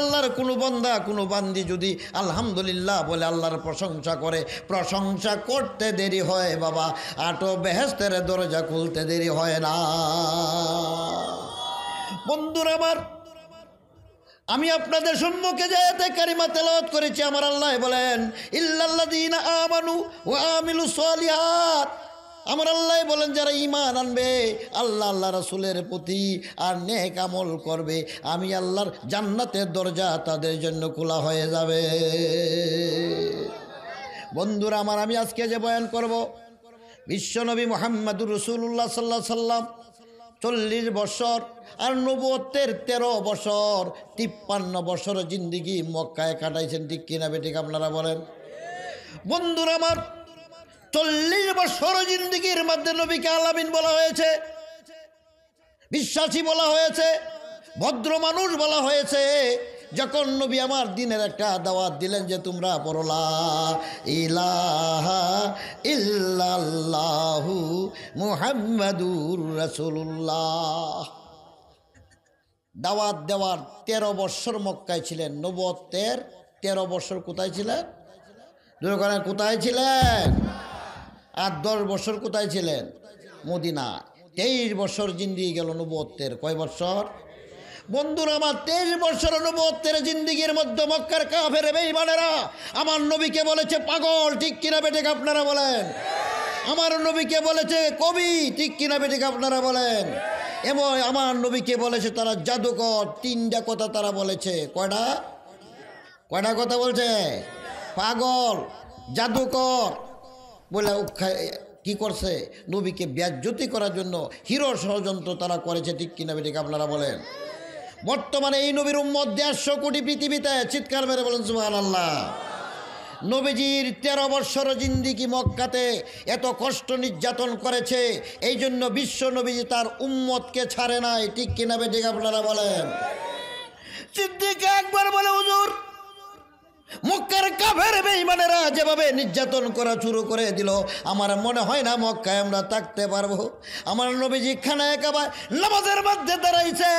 আল্লাহর কোনো বন্দা, কোনো বান্দি যদি আলহামদুলিল্লাহ বলে আল্লাহর প্রশংসা করে, প্রশংসা করতে দেরি হয় বাবা, আটো বেহেস্তের দরজা খুলতে দেরি হয় না। বন্ধুর আমার, আমি আপনাদের সম্মুখে যেতে কারিমা তেলাওয়াত করেছি, আমার আল্লাহ বলেন, ইল্লাল্লাযীনা আমানু ওয়া আমিলু সলিহাত। আমার আল্লাহ বলেন, যারা ইমান আনবে, আল্লাহ আল্লাহ রাসূলের প্রতি আর নেক আমল করবে, আমি আল্লাহর জান্নাতের দরজা তাদের জন্য খোলা হয়ে যাবে। বন্ধুরা আমার, আমি আজকে যে বয়ান করব, বিশ্বনবী মোহাম্মদুর রসুল্লাহ সাল্লাহ সাল্লাম চল্লিশ বছর আর নবতের তেরো বছর, তিপ্পান্ন বছর জিন্দিগি মক্কায় কাটাইছেন, ঠিক কিনা বেঠিক আপনারা বলেন? বন্ধুরা আমার চল্লিশ বছর জিন্দিগির মধ্যে নবীকে আলামিন বলা হয়েছে। বিশ্বাসী বলা হয়েছে, ভদ্র মানুষ বলা হয়েছে, যখন নবী আমার দিনের একটা দাওয়াত দিলেন যে তোমরা পড়লা ইলাহা ইল্লাল্লাহু মুহাম্মাদুর দাওয়াত দেওয়ার তেরো বৎসর মক্কায় ছিলেন নবতের তেরো বছর কোথায় ছিলেন? দুর্গানের কোথায় ছিলেন? আর দশ বছর কোথায় ছিলেন? মদিনা। তেইশ বছর জিন্দিগি গেল নবত্বের কয় বছর? বন্ধুরা, আমার তেইশ বছর নবত্বের জিন্দিগির মধ্যে মক্কার কাফের বেইমানেরা আমার নবীকে বলেছে, পাগল, ঠিক কিনা বেটেক আপনারা বলেন? আমার নবীকে বলেছে, কবি, ঠিক কিনা বেটেক আপনারা বলেন? এবং আমার নবীকে বলেছে, তারা জাদুকর। তিনটা কথা তারা বলেছে। কয়টা? কয়টা কথা বলছে? পাগল, জাদুকর। বলে কি করছে? নবীকে ব্যাজ্যোতি করার জন্য হিরো ষড়যন্ত্র তারা করেছে, ঠিক কিনা বেটিকে আপনারা বলেন? বর্তমানে এই নবীর উম্মত দেড়শো কোটি পৃথিবীতে চিৎকার মেরে বলেন সুহান আল্লাহ নবীজির তেরো বৎসর জিন্দিগি মক্কাতে এত কষ্ট নির্যাতন করেছে, এই জন্য বিশ্ব নবীজি তার উম্মতকে ছাড়ে নাই, ঠিক কিনা বেটিকে আপনারা বলেন? সিদ্দিক একবার বলে, হুজুর মক্কার কাফের বেঈমানেরা যেভাবে নির্যাতন করা শুরু করে দিল, আমার মনে হয় না মক্কায় আমরা থাকতে পারব। আমার নবীজি খানায় কাবার নামাজের মধ্যে দাঁড়াইছে।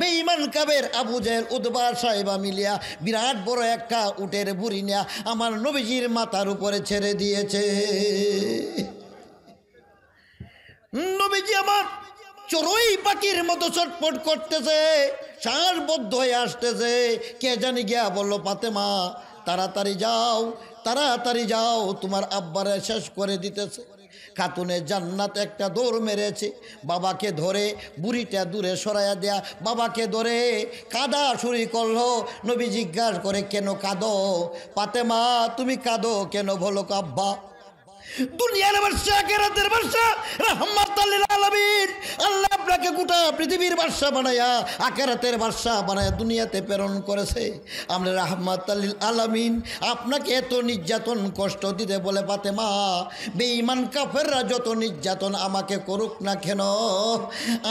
বেঈমান কাবের আবু জেল উদ্বার সাহেবা মিলিয়া বিরাট বড় একটা উটের বুড়ি নেয়া আমার নবীজির মাথার উপরে ছেড়ে দিয়েছে। নবীজি আমার চড়ুই পাখির মতো চটপট করতেছে শ্বাসবদ্ধ হয়ে আসতেছে। কে জানি গিয়া বলল পাতেমা তাড়াতাড়ি যাও তাড়াতাড়ি যাও, তোমার আব্বারে শেষ করে দিতেছে। খাতুনে জান্নাত একটা দৌড় মেরেছে। বাবাকে ধরে বুড়িটা দূরে সরাইয়া দেয়া। বাবাকে ধরে কাদা শুরু করল। নবী জিজ্ঞাসা করে, কেন কাঁদো? পাতে মা তুমি কাঁদো কেন? বলো আব্বা। দুনিয়ার বাদশা কেরাতের বাদশা রহমাতুল্লিল আলামিন। আল্লাহ আপনাকে গোটা পৃথিবীর বাদশা বানায়া আকেরাতের বাদশা বানায়া দুনিয়াতে প্রেরণ করেছে। আমরা রহমাতুল্লিল আলামিন আপনাকে এত নির্যাতন কষ্ট দিতে বলে পাতে মা বেঈমান কাফেররা যত নির্যাতন আমাকে করুক না কেন,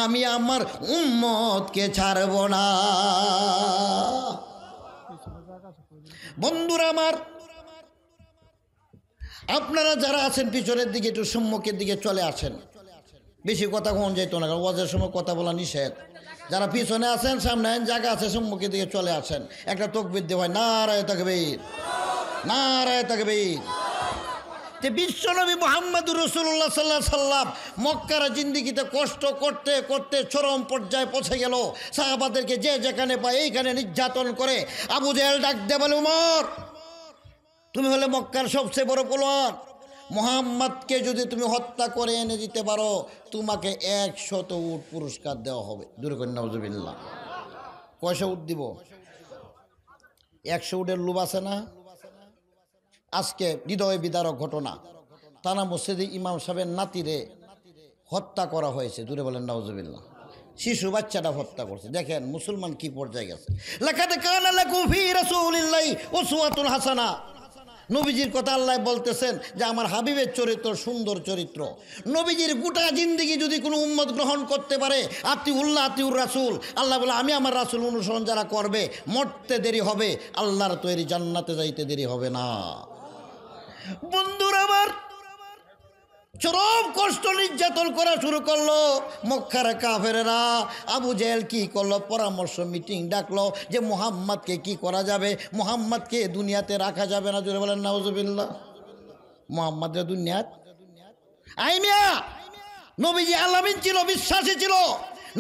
আমি আমার উম্মতকে ছাড়ব না। বন্ধুরা আমার আপনারা যারা আছেন পিছনের দিকে, একটু সম্মুখের দিকে চলে আসেন। বেশি কথা কখন যেত না, কারণ ওয়াজের সময় কথা বলা নিষেধ। যারা পিছনে আছেন, সামনে জায়গা আছে, সম্মুখের দিকে চলে আসেন। একটা তকবির দেওয়া হয়, নারায় তাকবীর নারায় তাকবীর। যে বিশ্বনবী মোহাম্মদ রসুল্লাহ সাল্লাহ সাল্লাম মক্কার জিন্দিগিতে কষ্ট করতে করতে চরম পর্যায়ে পৌঁছে গেল। সাহাবাদেরকে যে যেখানে পায়, এইখানে নির্যাতন করে আবু জেল ডাক দে বলে, উমর তুমি হলে মক্কার সবচেয়ে বড় পোলোয়ার মোহাম্মদকে যদি তুমি হত্যা করে এনে দিতে পারো, তোমাকে একশত উট পুরস্কার দেওয়া হবে। দুর্গন্যাউজবিল্লা কয়শো উট দিব? একশো উটের লুব আছে না? আজকে হৃদয় বিদারক ঘটনা। তানা মসজিদে ইমাম সাহেবের নাতিরে হত্যা করা হয়েছে। দূরে বলেন, নাউজুবিল্লাহ। শিশু বাচ্চাটা হত্যা করছে। দেখেন, মুসলমান কি পর্যায়ে গেছে। লেখাতে কানা লাকুম ফি রাসূলিল্লাহি উসওয়াতুল হাসানা। নবীজির কথা আল্লাহ বলতেছেন যে আমার হাবিবের চরিত্র সুন্দর চরিত্র। নবীজির গোটা জিন্দিগি যদি কোনো উম্মত গ্রহণ করতে পারে আতি উল্লাহ আতিউর রাসুল, আল্লাহ বলে, আমি আমার রাসুল অনুসরণ যারা করবে, মরতে দেরি হবে, আল্লাহর তৈরি জান্নাতে যাইতে দেরি হবে না। বন্ধুরা আমার চরম কষ্ট নির্যাতন করা শুরু করল। মক্কার কাফেরেরা আবু জেহেল কি করল? পরামর্শ মিটিং ডাকলো যে মোহাম্মদকে কি করা যাবে? মোহাম্মদকে দুনিয়াতে রাখা যাবে না। জোরে বলেন, নাউজুবিল্লাহ। মোহাম্মদের দুনিয়াত? আই মিয়া নবীজি আলামিন ছিল, বিশ্বাসী ছিল।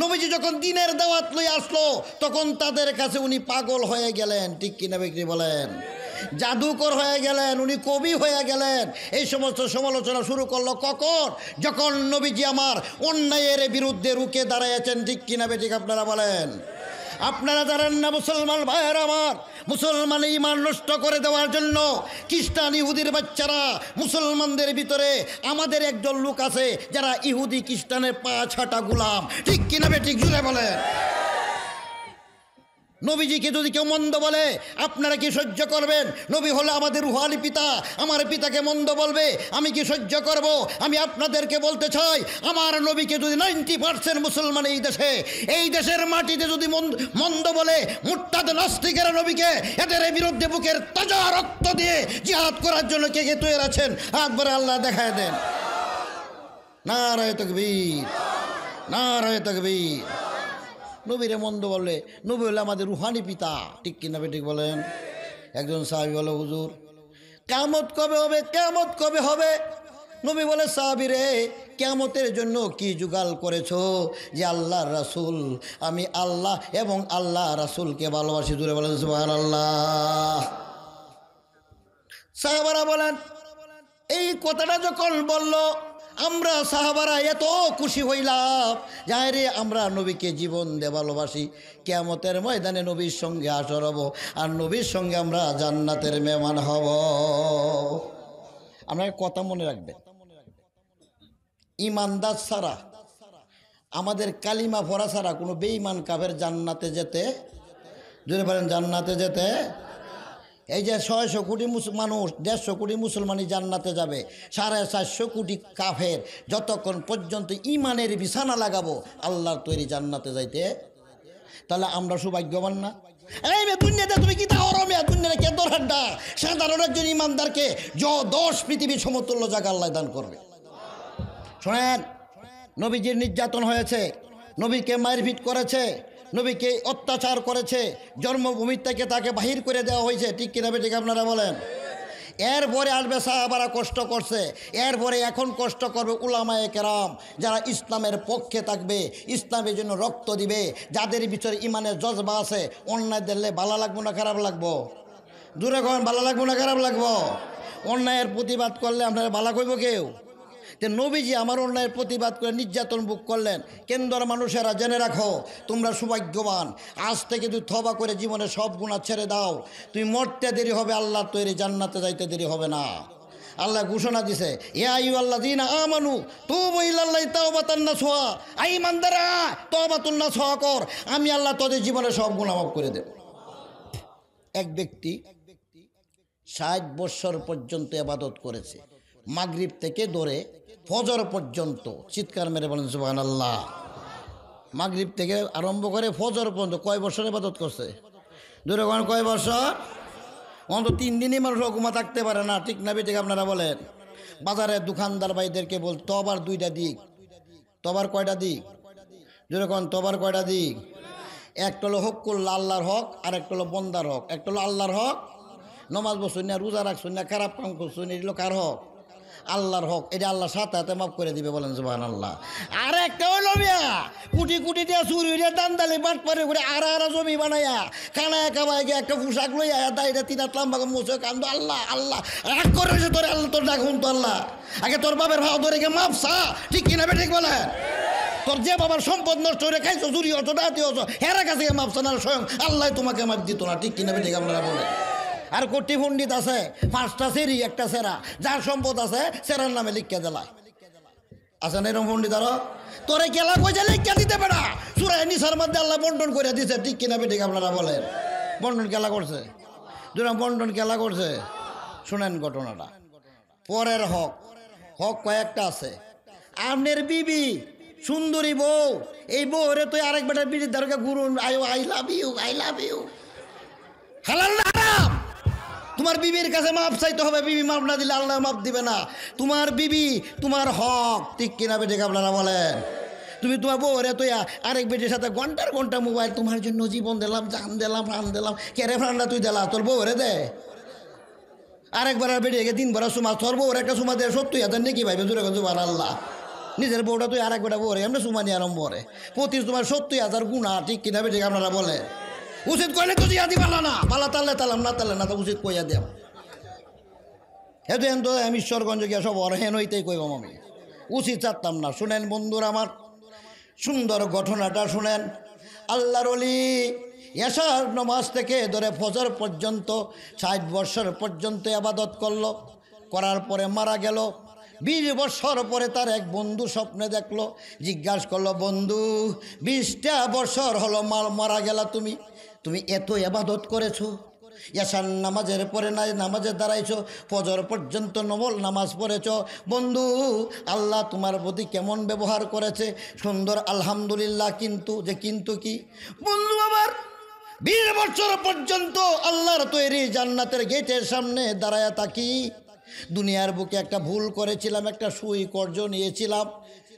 নবীজি যখন দিনের দাওয়াত লই আসলো, তখন তাদের কাছে উনি পাগল হয়ে গেলেন। ঠিক কিনা বিক্রি বলেন? জাদুকর হয়ে গেলেন, উনি কবি হয়ে গেলেন। এই সমস্ত সমালোচনা শুরু করল কখন? যখন নবীজি আমার অন্যায়ের বিরুদ্ধে রুখে দাঁড়াইয়াছেন, ঠিক কিনা বেঠিক আপনারা বলেন? আপনারা জানেন না মুসলমান ভাইয়ের আমার, মুসলমান ইমান নষ্ট করে দেওয়ার জন্য খ্রিস্টান ইহুদির বাচ্চারা মুসলমানদের ভিতরে আমাদের একজন লোক আছে যারা ইহুদি খ্রিস্টানের পা ছাটা গুলাম। ঠিক কিনা বে ঠিক জুড়ে বলে নবীজিকে যদি কেউ মন্দ বলে, আপনারা কি সহ্য করবেন? নবী হলো আমাদের রুহালি পিতা, আমার পিতাকে মন্দ বলবে, আমি কি সহ্য করব? আমি আপনাদেরকে বলতে চাই, আমার নবীকে যদি নাইনটি পার্সেন্ট মুসলমান এই দেশে, এই দেশের মাটিতে যদি মন্দ- বলে, মুরতাদ নাস্তিকেরা নবীকে, এদের বিরুদ্ধে বুকের তাজা রক্ত দিয়ে জিহাদ করার জন্য কে কে তৈরি আছেন? ভরে আল্লাহ দেখায় দেন। না রায় তকবীর না রায় তকবীর। নবীরে মন্দ বলে, নবী হলে আমাদের রুহানি পিতা। ঠিক কিনা ঠিক বলেন? একজন সাহাবি বলে, হুজুর কেমত কবে হবে? কেমত কবে হবে? নবী বলে, সাহাবি রে কেমতের জন্য কি জুগাল করেছ যে আল্লাহ রাসূল, আমি আল্লাহ এবং আল্লাহ রাসূলকে ভালোবাসি? দূরে বলেন সুবহান আল্লাহ সাহাবারা বলেন, এই কথাটা যখন বলল আমরা সাহাবারা এত খুশি হইলাম। যাই রে, আমরা নবীকে জীবন দে ভালোবাসি। কেয়ামতের ময়দানে নবীর সঙ্গে আসর হব আর নবীর সঙ্গে আমরা জান্নাতের মেহমান হব। একটা কথা মনে রাখবেন। ইমানদার ছাড়া, আমাদের কালিমা ভরা ছাড়া কোনো বেঈমান কাফের জান্নাতে যেতে যদি বলেন, জান্নাতে যেতে এই যে ছয়শো কোটি মানুষ, দেড়শো কোটি মুসলমানই জান্নাতে যাবে, সাড়ে চারশো কোটি কাফের, যতক্ষণ পর্যন্ত ইমানের বিছানা লাগাবো, আল্লাহর তৈরি জান্নাতে যাইতে। তাহলে আমরা সৌভাগ্যবান না? এই মে দুনিয়াতে তুমি কি তা অরমে দুনিয়াতে কে দরহাড্ডা সাধারণ একজন ইমানদারকে য দশ পৃথিবীর সমতুল্য জায়গা আল্লাহ দান করবে। শোনেন, নবীজির নির্যাতন হয়েছে, নবীকে মারপিট করেছে নবীকে অত্যাচার করেছে। জন্মভূমি থেকে তাকে বাহির করে দেওয়া হয়েছে। ঠিক কিনা ঠিক আপনারা বলেন? এরপরে আসবে সাহাবারা কষ্ট করছে। এরপরে এখন কষ্ট করবে উলামায়ে কেরাম, যারা ইসলামের পক্ষে থাকবে, ইসলামের জন্য রক্ত দিবে, যাদের ভিতরে ইমানের জজবা আছে, অন্যায় দিলে ভালো লাগবো না খারাপ লাগবো? দূরে কখন ভালো লাগবো না খারাপ লাগবো? অন্যায়ের প্রতিবাদ করলে আপনারা ভালো কইব কেউ? যে নবীজি আমার অন্যায়ের প্রতিবাদ করে নির্যাতন বুক করলেন। কেন্দ্র মানুষেরা জেনে রাখো, তোমরা সৌভাগ্যবান। আজ থেকে তুই থবা করে জীবনে সব গুণা ছেড়ে দাও, তুমি মরতে দেরি হবে, আল্লাহ তৈরি জান্নাতে যাইতে দেরি হবে না। আল্লাহ ঘোষণা দিছে এ আইউ আল্লাহ দিন আমানু তু বইল্লাহ তাও বাতান না ছোয়া আই মান্দারা তো বাতুন না ছোয়া কর, আমি আল্লাহ তোদের জীবনে সব গুণা মাফ করে দেব। এক ব্যক্তি ষাট বৎসর পর্যন্ত এবাদত করেছে। মাগরিব থেকে ধরে ফজর পর্যন্ত চিৎকার মেরে বলেন সুবাহান আল্লাহ মাগরিব থেকে আরম্ভ করে ফজর পর্যন্ত কয় বছর এবাদত করছে? দূরে কোন কয় বছর? অন্তত তিন দিনই মানুষ হুকুমা থাকতে পারে না, ঠিক না ঠিক আপনারা বলেন। বাজারে দোকানদার ভাইদেরকে বল, তবার দুইটা দিক। তবার কয়টা দিক? জোরে কোন, তবার কয়টা দিক? একটা হলো হকুল আল্লাহর হক আর একটা হলো বন্দার হক। একটা হলো আল্লাহর হক, নমাজ বসুন না, রোজা রাখছুন না, খারাপ কাম করছুন এগুলো কার হক? আল্লাহর হক, এটা আল্লাহ সাথে হাতে মাফ করে দিবে বলেন সুবাহ আল্লাহ আর একটা হইল মিয়া, কুটি কুটি দিয়ে চুরি দিয়ে দান্দালি বাট পারে করে আর আর জমি বানাইয়া, কানায় কামায় গিয়ে একটা পোশাক লইয়া দাইটা তিন হাত লাম্বা মুছে কান্দ, আল্লাহ আল্লাহ রাগ করেছে তোর, আল্লাহ, তোর ডাকুন তো আল্লাহ। আগে তোর বাবার ভাও ধরে গিয়ে মাপ সা ঠিক কিনা বে ঠিক বলে তোর যে বাবার সম্পদ নষ্ট করে খাইছো, চুরি হতো ডাতি হতো হেরা কাছে মাপছে না স্বয়ং আল্লাহ তোমাকে মাপ দিত না, ঠিক কিনা বে ঠিক আপনারা বলে আর কোটি পণ্ডিত আছে, পাঁচটা সেরি একটা সেরা। যার সম্পদ আছে, সেরার নামে লিখকে দেলায় না এরকম পণ্ডিত আরও? তোরে গেলা কইছে লিখকে দিতে পারা সুরায় নিসার মধ্যে আল্লাহ বন্টন করে দিছে। ঠিক কিনা বেঠিক আপনারা বলেন। বন্টন খেলা করছে? দুরাম বন্টন খেলা করছে? শুনেন ঘটনাটা। পরের হক। হক কয়েকটা আছে। আপনার বিবি, সুন্দরী বউ। এই বউ রে তুই আরেক বেটার বিড়ির ধারকে গুরুন I love you I love you হালাল তোমার বিবির কাছে মাপ চাইতে হবে, বিবি মাপ না দিলে আল্লাহ মাপ দিবে না। তোমার বিবি, তোমার হক। ঠিক কিনা বেটে আপনারা বলেন? তুমি তোমার বউরে তো আরেক বেটির সাথে ঘণ্টার ঘণ্টা মোবাইল তোমার জন্য জীবন দিলাম, জান দিলাম, প্রাণ দিলাম। কেরে প্রাণটা তুই দিলা? তোর বউরে দে। আরেকবার আর বেরিয়ে গিয়ে তিনবার সুমা, তোর বউর একটা সুমা দেয় সত্যি হাজার নাকি ভাইবে জোরে জুবার আল্লাহ নিজের বউটা তুই আরেক বেটা বউরে আমরা সুমা নিয়ে আরম্ভ করে। প্রতি তোমার সত্যি হাজার গুণা ঠিক কিনা বেটে আপনারা বলে উচিত কইলে তো জিয়া দিবালা না পালা তালে তালাম, না তালে না, তো উচিত কইয়া দেব হেতু হেন তো আমি ঈশ্বরগঞ্জ গিয়া সব অরহেন হইতেই কইবাম আমি। উচিত চাচ্তাম না। শুনেন বন্ধুরা আমার, সুন্দর ঘটনাটা শুনেন। আল্লাহর অলি এসার নমাজ থেকে ধরে ফজর পর্যন্ত, ষাট বছর পর্যন্ত আবাদত করল, করার পরে মারা গেল। বিশ বছর পরে তার এক বন্ধু স্বপ্নে দেখল, জিজ্ঞাসা করল, বন্ধু, বিশটা বছর হলো মাল মারা গেলা তুমি? তুমি এত এবাদত করেছ? ইয়াসান নামাজের পরে নাই নামাজে দাঁড়াইছ, ফজর পর্যন্ত নবল নামাজ পড়েছ। বন্ধু, আল্লাহ তোমার প্রতি কেমন ব্যবহার করেছে? সুন্দর, আলহামদুলিল্লাহ, কিন্তু, যে কিন্তু কি? বন্ধু, আবার বিশ বছর পর্যন্ত আল্লাহর তৈরি জান্নাতের গেটের সামনে দাঁড়ায় থাকি। দুনিয়ার বুকে একটা ভুল করেছিলাম, একটা সুই কর্জ নিয়েছিলাম।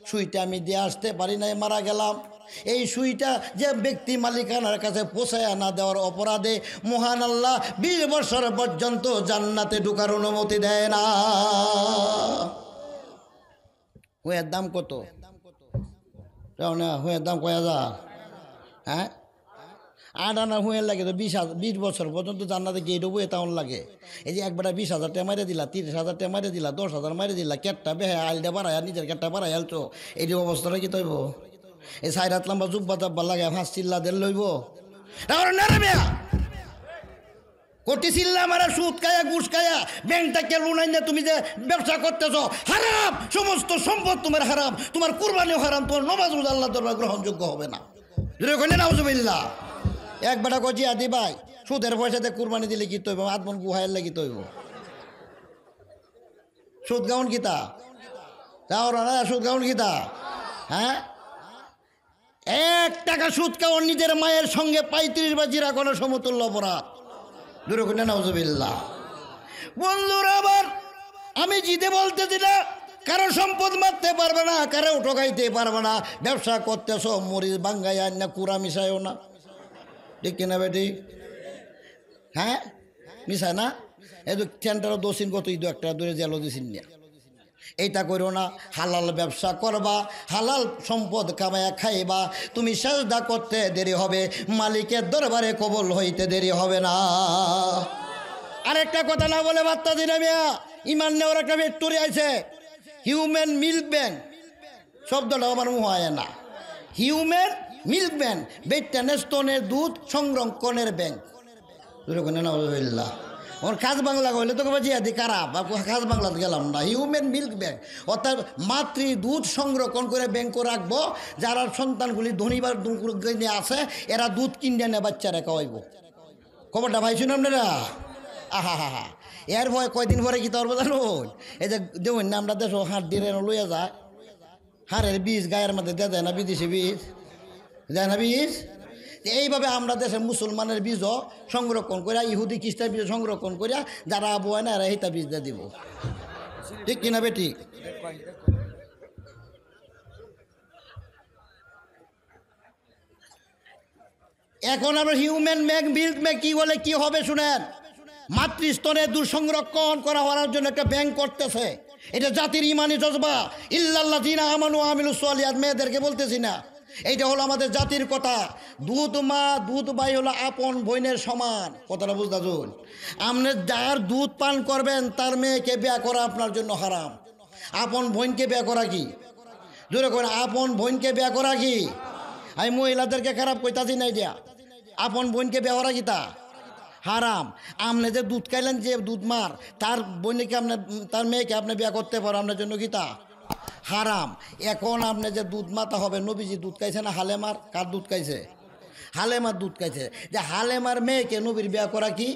সুইটা আমি দিয়ে আসতে পারি নাই, মারা গেলাম। এই সুইটা যে ব্যক্তি মালিকানার কাছে পোষায় না দেওয়ার অপরাধে, মহান আল্লাহ বিশ বছর পর্যন্ত জান্নাতে ঢুকার অনুমতি দেয় না। হুয়ের দাম কত? হুয়ের দাম কয় হাজার? হ্যাঁ? আট আনা হুঁয়ে লাগে তো বিশ হাজার, বিশ বছর পর্যন্ত জান্নাতে গিয়ে ডুবো তেমন লাগে। এই যে একবার বিশ হাজার টাকা মারে দিলা, তিরিশ হাজার টাকা মারে দিলা, দশ হাজার মারে দিলা, কেটটা বেহে আইলটা বাড়ায়, নিজের কেটটা বাড়াই আলছো এই যে অবস্থাটা কি তৈব? এই সাইড হাত লম্বা জুব্বা জাব্বা লাগে, ফাঁস চিল্লা দেল লইব। কোটি চিল্লা মারা, সুদ কায়া ঘুষ কায়া ব্যাংকটাকে লুনাই না তুমি যে ব্যবসা করতেছ, হারাম। সমস্ত সম্পদ তোমার হারাম। তোমার কুরবানিও হারাম, তোমার নমাজ আল্লাহ দরবার গ্রহণযোগ্য হবে না। নাউজুবিল্লাহ। এক বেটা কচি আদি ভাই, সুদের পয়সাতে কুরবানি দিলে কি তৈব? আত্মন গুহাইল লাগি তৈব? সুদ গাউন গীতা তাও সুদ গাউন গীতা হ্যাঁ? এক টাকা সুদ কাউন নিজের মায়ের সঙ্গে পঁয়ত্রিশ বা জিরা কোনো সমতুল্য অপরাধ। দূরে করে নাউজুবিল্লাহ। বন্ধুরা আবার, আমি জিতে বলতেছি না, কারও সম্পদ মারতে পারবে না, কারও ঠকাইতে পারবে না। ব্যবসা করতেছ, মরিচ বাঙ্গাই আন না, কুড়া মিশাইও না। ঠিক কিনা বেটি? হ্যাঁ? মিশায় না? এই তো সেন্টারও দোষিন কত ইদু একটা, দূরে জেলো দিছিন না। এইটা করো না, হালাল ব্যবসা করবা, হালাল সম্পদ কামায়া খাইবা, তুমি সাজদা করতে দেরি হবে, মালিকের দরবারে কবল হইতে দেরি হবে না। আরেকটা কথা না বলে বার্তা দিন ইমান নেওয়ার একটা ভেক্টরি আছে হিউম্যান মিল্ক ব্যাংক শব্দটা আমার মুহ হয় না। হিউম্যান মিল্ক ব্যাংক বেটটা স্তনের দুধ সংরক্ষণের ব্যাংক নজবিল্লা ওর খাস বাংলা কইলে তোকে বাজি আদি খারাপ। খাস বাংলাতে গেলাম না। হিউম্যান মিল্ক ব্যাংক অর্থাৎ মাতৃ দুধ সংরক্ষণ করে ব্যাংক রাখব। যারা সন্তানগুলি ধনী বা আসে এরা দুধ কিনে নেয় বাচ্চারা খাওয়াইব। খবরটা শুনুন আপনারা? আহা, হা হা। এর ভয় কয়দিন পরে কি তোর জানুন এই যে দেখুন না, আমরা দেশ হাট দিয়ে লইয়া যায়। হাড়ের বীজ গায়ের মধ্যে দেয় না, বিদেশি বীজ। দেয় না বীজ? এইভাবে আমরা দেশের মুসলমানের বীজও সংরক্ষণ করিয়া, ইহুদি, খ্রিস্টান বীজ সংরক্ষণ করিয়া, যারা আবহাওয়া না এরা হিতা বীজ দিয়ে দিব। ঠিক কিনা বেটি এখন আমরা হিউম্যান ম্যাগ মিল্ক ম্যাগ কি বলে, কি হবে শুনেন? মাতৃস্তনে দূর সংরক্ষণ করা হওয়ার জন্য একটা ব্যাংক করতেছে। এটা জাতির ইমানি জজবা। ইল্লাল্লাহ জিনা আমানু আমিলু সোয়ালিয়াত মেয়েদেরকে বলতেছি না। এইটা হলো আমাদের জাতির কথা। দুধ মা, দুধ ভাই হলো আপন বইনের সমান। কথাটা বুঝতে চুন আপনি যার দুধ পান করবেন, তার মেয়েকে বিয়া করা আপনার জন্য হারাম। আপন বোনকে বিয়া করা কি? জোরে করে আপন বোনকে বিয়া করা কি? আমি মহিলাদেরকে খারাপ কইতাছি নাই দিয়া আপন বোনকে বিয়া করা কি তা? হারাম। আপনি যে দুধ খাইলেন, যে দুধ মার, তার বোনকে আপনি, তার মেয়েকে আপনি বিয়া করতে পারো আপনার জন্য কি তা? হারাম। এখন আপনি যে দুধ মাতা হবে, নবীজি দুধ খাইছে না হালেমার? কার দুধ খাইছে? হালেমার দুধ খাইছে। যে হালেমার মেয়েকে নবীর বিয়া করা কি?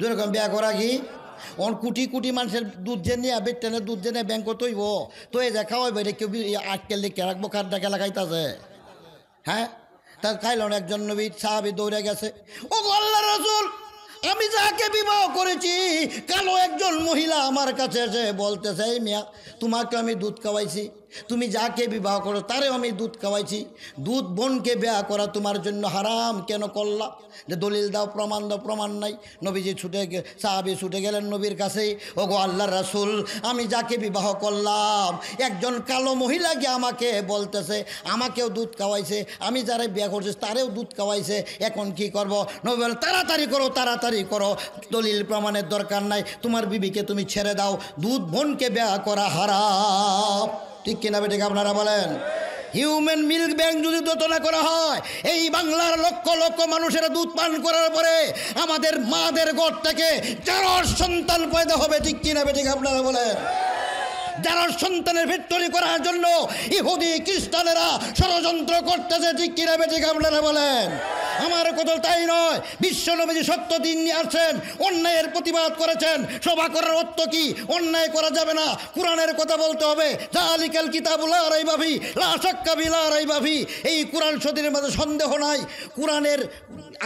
যেরকম বিয়া করা কি? অন কোটি কোটি মানুষের দুধ যে নিয়ে বেটেনে দুধ যে নিয়ে ব্যাংক তৈব তো এই যে খাওয়াই বাইরে কেউ আটকে লিখে রাখব, কার ডাকে লাগাইতেছে? হ্যাঁ? তা খাইল একজন নবী সাহাবি দৌড়ে গেছে। ও আল্লাহ রসুল! আমি যাকে বিবাহ করেছি, কালো একজন মহিলা আমার কাছে এসে বলতেছে মিয়া, তোমাকে আমি দুধ খাওয়াইছি। তুমি যাকে বিবাহ করো তারেও আমি দুধ খাওয়াইছি। দুধ বোনকে বিবাহ করা তোমার জন্য হারাম, কেন করলা? যে দলিল দাও, প্রমাণ দাও, প্রমাণ নাই। নবীজি ছুটে সাহাবি ছুটে গেলেন নবীর কাছে ও গো আল্লাহ রাসুল, আমি যাকে বিবাহ করলাম, একজন কালো মহিলা গিয়ে আমাকে বলতেছে, আমাকেও দুধ খাওয়াইছে, আমি যারা বিয়ে করছি, তারেও দুধ খাওয়াইছে, এখন কি করব? নবী বলেন, তাড়াতাড়ি করো তাড়াতাড়ি করো, দলিল প্রমাণের দরকার নাই, তোমার বিবিকে তুমি ছেড়ে দাও, দুধ বোনকে বিয়া করা হারাম। ঠিক কিনা বেটিকে আপনারা বলেন? হিউম্যান মিল্ক ব্যাংক যদি দোতনা করা হয়, এই বাংলার লক্ষ লক্ষ মানুষের দুধ পান করার পরে আমাদের মাদের গড় থেকে যারা সন্তান পয়দা হবে ঠিক কিনা বেটিকে আপনারা বলেন? যারা সন্তানের ভিত্তরি করার জন্য ইহুদি, খ্রিস্টানেরা ষড়যন্ত্র করতেছে ঠিক কিনা বেটিকে আপনারা বলেন? আমার কথা তাই নয়। বিশ্ব নবীজি সত্য দিন নিয়ে আসছেন, অন্যায়ের প্রতিবাদ করেছেন, সভা করার অর্থ কি? অন্যায় করা যাবে না। কোরআনের কথা বলতে হবে। জালিকাল কিতাবুল আরাই ভাবি লাশাক্কাবিল এই কোরআন শরীরের মধ্যে সন্দেহ নাই। কোরআনের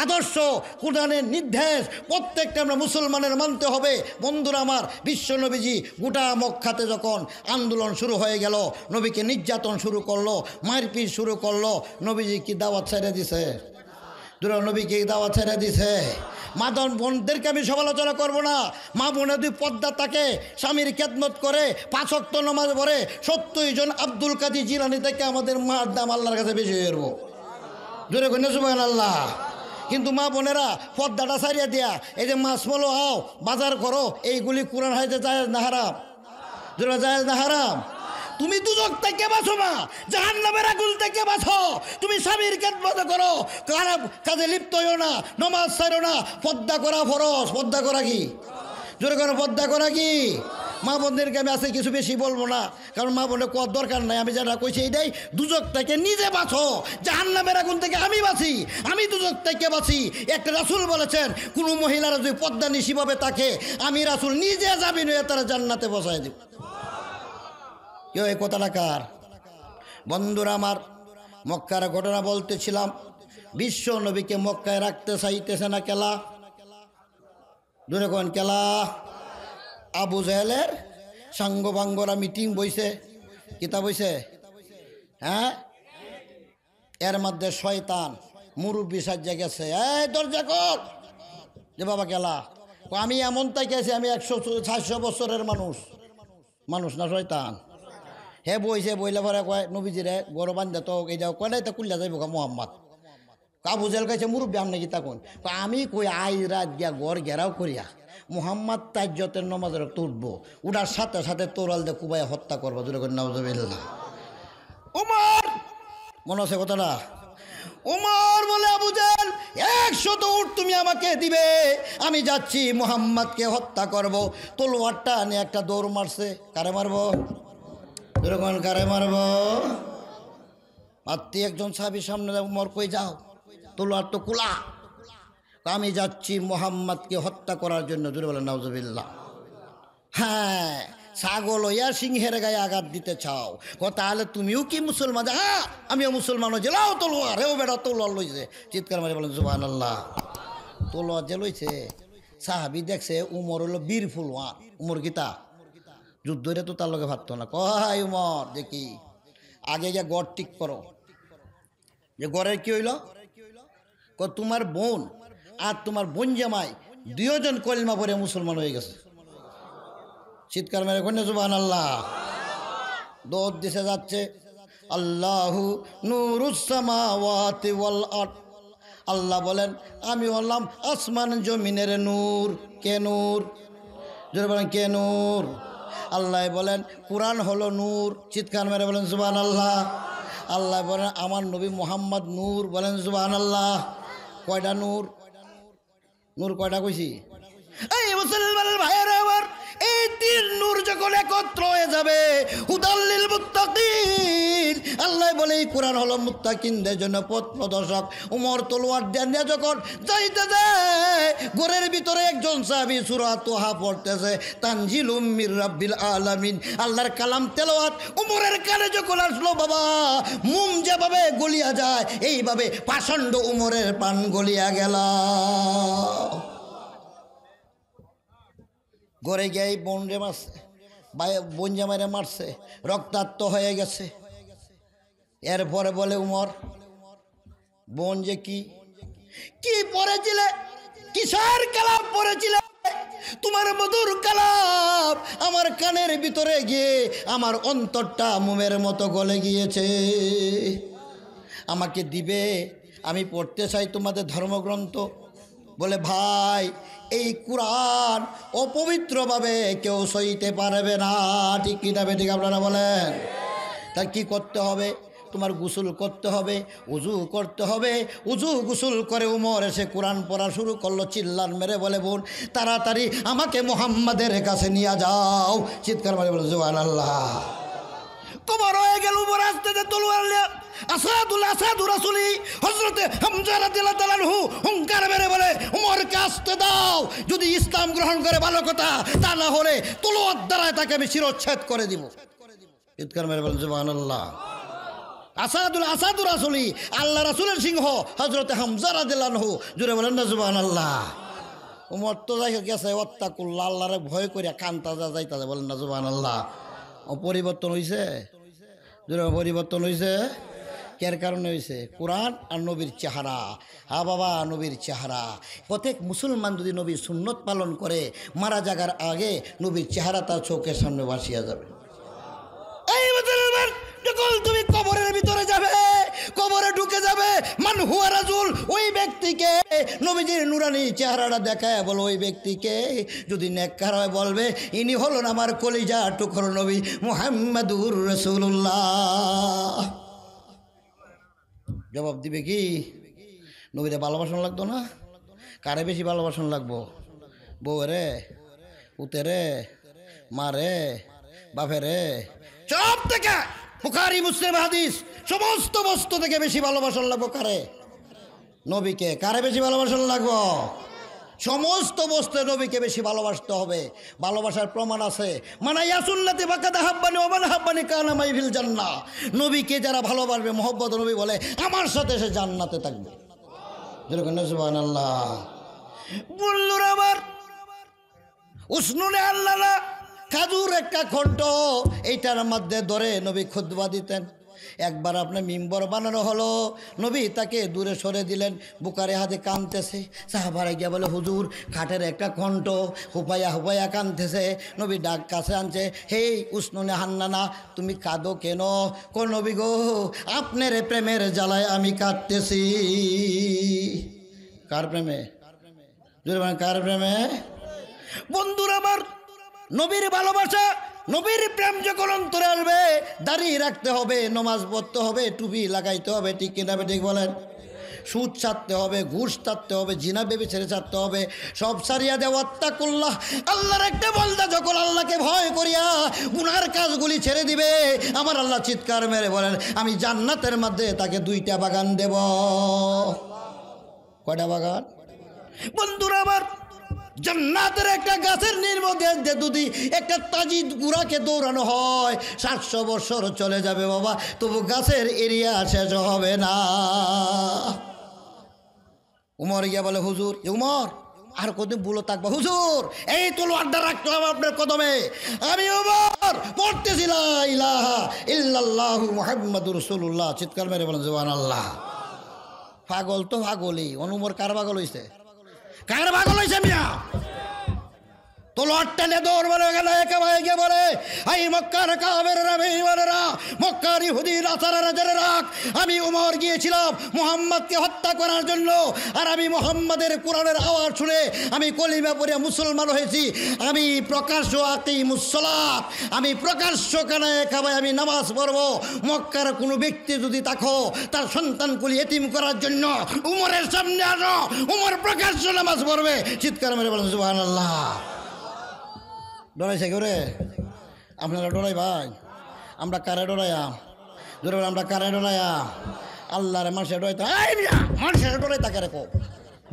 আদর্শ, কোরআনের নির্দেশ প্রত্যেকটা আমরা মুসলমানের মানতে হবে। বন্ধুরা আমার বিশ্ব নবীজি গোটা মক্কাতে যখন আন্দোলন শুরু হয়ে গেল, নবীকে নির্যাতন শুরু করল, মারপিট শুরু করল, নবীজি কি দাওয়াত ছেড়ে দিছে? দুরা নবীকে দাওয়াত ছেড়ে দিছে। মাদন বোনদেরকে আমি সমালোচনা করব না। মা বোনের দুই পদ্মা তাকে স্বামীর খেদমত করে পাঁচক্ত নমাজ পড়ে, সত্তর জন আব্দুল কাদি জিলানি থেকে আমাদের মার দাম আল্লাহর কাছে বেশি হয়ে যাব জোরে কন্যা সুবাহ আল্লাহ কিন্তু মা বোনেরা পর্দাটা সারিয়া দিয়া, এই যে মাছ মলো আও বাজার করো, এইগুলি কোরআন হাইতে যায় না হারাম? জোরে যায় না হারাম? তুমি দুজক থেকে বাঁচো মা জাহান নামের আগুন থেকে বাঁচো। তুমি স্বামীর কেদমত করো। খারাপ কাজে লিপ্ত হইও না, নমাজ ছাড়ো না। পদ্মা করা ফরস পদ্মা করা কি? জোরে করে পদ্মা করা কি? মা বোনদেরকে আমি আছে কিছু বেশি বলব না, কারণ মা বোনের কোয়ার দরকার নাই, আমি যারা কইছি এইটাই দুজক থেকে নিজে বাঁচো। জাহান নামের আগুন থেকে আমি বাঁচি, আমি দুজক থেকে বাঁচি। একটা রাসুল বলেছেন, কোনো মহিলারা যদি পদ্মা নিশিভাবে তাকে আমি রাসুল নিজে যাবি নয় তারা জান্নাতে বসায় দিব। কেউ এই কথাটা কার বন্ধুরা আমার, মক্কার ঘটনা বলতেছিলাম। বিশ্ব নবীকে মক্কায় রাখতে চাইতেছে না কেলা? দূরে কোন কেলা? আবু জাহেলের সাঙ্গ বাঙ্গরা মিটিং বইছে। কিতা বইছে হ্যাঁ? এর মধ্যে শয়তান, মুরব্বী সাজ্জা গেছে। এই দরজা কর যে বাবা ও আমি এমন তাই গেছি আমি একশো সাতশো বছরের মানুষ। মানুষ না শয়তান? হে বইছে বইলে পরে কয় নবীজিরে গরো বান্ধে তো এই যাও কয় তো কুল্লা যাইব কা মোহাম্মদ? কাবু জেল কাছে মুরব্বী আপনি কি তখন? আমি কই আই রাত গিয়া গড় ঘেরাও করিয়া মুহাম্মদ তাজ্যতের নমাজের তুলবো উঠার সাথে সাথে তোরাল দিয়ে কুবাই হত্যা করব দুটো করে নজবিল্লা উমর মনে আছে কথাটা? উমর বলে আবু জাহেল একশত উঠ তুমি আমাকে দিবে আমি যাচ্ছি মুহাম্মদকে হত্যা করব তলোয়ারটা নিয়ে একটা দৌড় মারছে কারে মারবো? এরকম কারে মারবো। আত্মীয় একজন সাহাবির সামনে উমর কই যাও? তলোয়ার তো কুলা। আমি যাচ্ছি মোহাম্মদকে হত্যা করার জন্য জুড়ে বলেন নাউজবিল্লা হ্যাঁ ছাগল হইয়া সিংহের গায়ে আঘাত দিতে চাও। ও তাহলে তুমিও কি মুসলমান? হ্যাঁ আমিও মুসলমান হয়েছি। লাও তলোয়ার হেও বেড়া তলোয়ার লইছে। চিৎকার মারি বলেন জুবান আল্লাহ তলোয়ার যে লইছে, সাহাবি দেখছে, উমর হলো বীর ফুলওয়ান। উমর গীতা যুদ্ধ এটা তো তার লগে ভাবতো না। কহাই উমর, দেখি। আগে গিয়ে গড় ঠিক করো। যে গড়ের কি হইল? ক, তোমার বোন আর তোমার বোন জামাই দুজন কলমা পরে মুসলমান হয়ে গেছে। চিৎকার মেরে কোন জুবান আল্লাহ দৌদ দিশে যাচ্ছে। আল্লাহু নুরুসামাওয়াতি ওয়াল আরদ। আল্লাহ বলেন, আমি হলাম আসমান জমিনের নূর। কে নূর? জোরে বলেন, কে নূর? আল্লাহ বলেন, কোরআন হলো নূর। চিৎকার মেরে বলেন জুবান আল্লাহ আল্লাহ বলেন, আমার নবী মোহাম্মদ নূর বলেন জুবান আল্লাহ কয়টা নূর? নূর কয়টা কইছি? এই মুসলমানের ভাইয়ের আমার এই তিন নূর যখন একত্র হয়ে যাবে হুদাল্লিল মুত্তাকিন। আল্লাহ বলে, এই কোরআন হলো মুত্তাকিনদের জন্য পথ প্রদর্শক। উমর তলোয়ার দেন যখন, যাইতে যায়, ঘরের ভিতরে একজন সাহাবি সুরা তোহা পড়তেছে, তানজিল উম্মির রাব্বিল আলামিন। আল্লাহর কালাম তেলাওয়াত। উমরের কানে যখন আসলো, বাবা, মুম যেভাবে গলিয়া যায়, এইভাবে পাষণ্ড উমরের পান গলিয়া গেল। গড়ে গিয়ে এই বোন রে মারছে বোন জামাইরে মারছে, রক্তাক্ত হয়ে গেছে। এরপরে বলে উমর, বোন যে কি? কি পড়েছিলে? কিসের কালাম পড়েছিলে? তোমার মধুর কালাম আমার কানের ভিতরে গিয়ে আমার অন্তরটা মোমের মতো গলে গিয়েছে। আমাকে দিবে, আমি পড়তে চাই তোমাদের ধর্মগ্রন্থ। বলে, ভাই, এই কোরআন অপবিত্রভাবে কেউ সইতে পারবে না। ঠিক কিনা ঠিক আপনারা বলেন? তা কি করতে হবে? তোমার গোসল করতে হবে, উজু করতে হবে। উজু গোসল করে উমর এসে কোরআন পড়া শুরু করল, চিল্লান মেরে বলে, বোন, তাড়াতাড়ি আমাকে মোহাম্মদের কাছে নিয়ে যাও। চিৎকার মারে বলে জোয়ান আল্লাহ কবর হয়ে গেল উপর আসতে তলোয়ার নিয়ে আসাদুল আসাদুর রাসুলি হজরতে হামজা রাদিয়াল্লাহু তাআলা আনহু হুঙ্কার মেরে বলে উমরকে আসতে দাও। যদি ইসলাম গ্রহণ করে ভালো কথা, তা না হলে তলোয়ার দ্বারায় তাকে আমি শিরোচ্ছেদ করে দিব। চিৎকার মেরে বলেন, সুবহানাল্লাহ। আসাদুল আসাদুর রাসুলি, আল্লাহ রাসুলের সিংহ হজরতে হামজা রাদিয়াল্লাহু আনহু। জুড়ে বলেন না, সুবহানাল্লাহ। উমর তো যাই গেছে অত্তাকুল্লা আল্লাহরে ভয় করিয়া কান্তা যা যাইতা বলেন না, সুবহানাল্লাহ। ও পরিবর্তন জোরে পরিবর্তন হয়েছে কের কারণে হয়েছে কোরআন আর নবীর চেহারা। হা বাবা, নবীর চেহারা। প্রত্যেক মুসলমান যদি নবীর সুন্নত পালন করে, মারা জাগার আগে নবীর চেহারা তার চোখের সামনে ভাসিয়া যাবে। এই যখন তুমি কবরের ভিতরে যাবে কবরে ঢুকে যাবে। মান হুয়া রাজুল, ওই ব্যক্তিকে নবীজির নুরানি চেহারাটা দেখায় বলো, ওই ব্যক্তিকে যদি নেককার হয় বলবে, ইনি হলেন আমার কলিজা টুকর নবী মুহাম্মাদুর রসুল্লাহ জবাব দিবে কি? নবীরে ভালোবাসন লাগতো না? কারে বেশি ভালোবাসন লাগবো? বউ রে উতে রে মা রে বাপে রে সব থেকে বুখারি, মুসলিম হাদিস সমস্ত বস্তু থেকে বেশি ভালোবাসন লাগবো কারে? নবীকে কারে বেশি ভালোবাসন লাগবো? সমস্ত বস্তু নবীকে বেশি ভালোবাসতে হবে। ভালোবাসার প্রমাণ আছে। মানে ইয়াসুল্লাতে বাকাদা হাব্বানি ওমান হাব্বানি কানা মাইভিল জান্না নবীকে যারা ভালোবাসবে, মোহব্বত নবী বলে, আমার সাথে সে জান্নাতে থাকবে। যেরকম সুবহানাল্লাহ। বললুর আবার উষ্ণুনে আল্লাহ খাজুর একটা খন্ড এইটার মধ্যে ধরে নবী খুদ্া দিতেন। একবার আপনার মিম্বর বানানো হলো। নবী তাকে দূরে সরে দিলেন, বুকারে হাতে কানতেছে। সাহাবারে গিয়া বলে, হুজুর, খাটের একটা কণ্ঠ হুপাইয়া হুপাইয়া কানতেছে। নবী ডাক কাছে আনছে, হেই উষ্ণনে হান্নানা তুমি কাঁদো কেন? কো নবী গো, আপনার প্রেমের জ্বালায় আমি কাঁদতেছি। কার প্রেমে? কার প্রেমে? বন্ধুর আমার নবীর ভালোবাসা নবীর প্রেম যখন অন্তরে আসবে দাঁড়িয়ে রাখতে হবে, নমাজ পড়তে হবে, টুপি লাগাইতে হবে, ঠিক কিনা ঠিক বলেন? সুদ ছাড়তে হবে, ঘুষ ছাড়তে হবে, জিনা বেবি ছেড়ে ছাড়তে হবে, সব সারিয়া দেওয়া করল্লাহ আল্লাহর একটা বলদা যখন আল্লাহকে ভয় করিয়া উনার কাজগুলি ছেড়ে দিবে, আমার আল্লাহ চিৎকার মেরে বলেন, আমি জান্নাতের মধ্যে তাকে দুইটা বাগান দেব। কয়টা বাগান? বন্ধুরা আমার জান্নাতের একটা গাছের নির্মধ্যে যদি একটা তাজি গুড়াকে দৌড়ানো হয়। সাতশো বছর চলে যাবে বাবা, তবু গাছের এরিয়া শেষ হবে না। উমর গিয়া বলে, হুজুর উমর, আর কদিন বুলো থাকব? হুজুর, এই তোলো আড্ডা রাখলাম আপনার কদমে। আমি উমর পড়তেছিলাম চিৎকার মেরে বলেন জবান আল্লাহ পাগল তো পাগলই, অনুমর কার পাগল হইছে? কার পাগল হইছে মিয়া তোলট টেনে দৌড় বলে গেল একে ভাই গিয়ে বলে আই মক্কার কাবের রামেরা মক্কার ইহুদি নাসারা জেনে রাখ আমি উমর গিয়েছিলাম মোহাম্মদকে হত্যা করার জন্য, আর আমি মোহাম্মদের কোরআনের আওয়াজ শুনে আমি কলিমা পড়ে মুসলমান হয়েছি। আমি প্রকাশ্য আতি মুসলাত আমি প্রকাশ্য কানায় খাবায় আমি নামাজ পড়ব। মক্কার কোনো ব্যক্তি যদি তাকো, তার সন্তানগুলি এতিম করার জন্য উমরের সামনে আসো, উমর প্রকাশ্য নামাজ পড়বে। চিৎকার মেরে বলেন সুবাহ আল্লাহ ডরাইছে কেউ রে? আপনারা ডরাই ভাই। আমরা কারে ডরাইয়াম জোরে বলে, আমরা কারে ডরাইয়াম আল্লাহরে মানুষের ডরাইতে মানুষের ডরাই তাকে রেখো